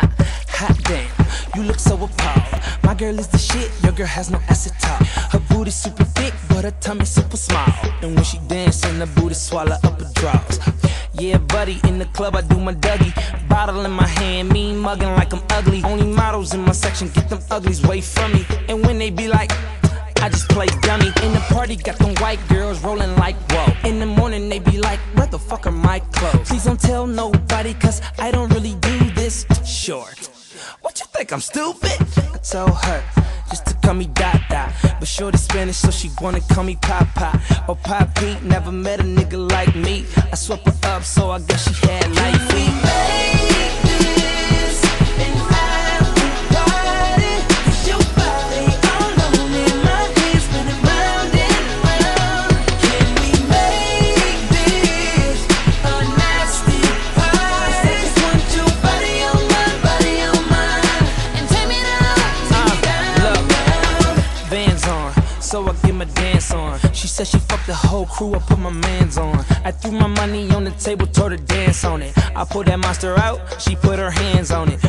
Hot damn, you look so appalled. My girl is the shit, your girl has no top. Her booty super thick, but her tummy super small. And when she dancing, the booty swallow up her drawers. Yeah, buddy, in the club I do my Dougie. Bottle in my hand, me mugging like I'm ugly. Only models in my section, get them uglies away from me. And when they be like, I just play dummy. In the party, got them white girls rolling like whoa. In the morning, they be like, where the fuck are my clothes? Please don't tell nobody, cause I don't What you think, I'm stupid? I told her just to call me Dot. But shorty Spanish, so she wanna call me Papa. Or Papi, never met a nigga like me. I swept her up, so I guess she had light so I get my dance on. She said she fucked the whole crew, I put my mans on. I threw my money on the table, told her dance on it. I pulled that monster out, she put her hands on it.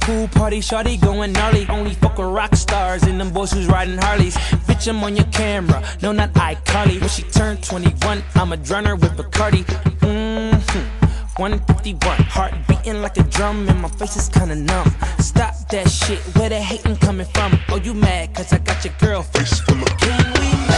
Pool party, shawty going gnarly. Only fuck with rock stars and them boys who's riding Harleys. Bitch, I'm on your camera, no, not iCarly. When she turned 21, I'm a drunner with Bacardi. Mm-hmm. 151, heart beating like a drum, and my face is kinda numb. Stop that shit, where the hating coming from? Oh, you mad, cause I got your girl face full of. Can we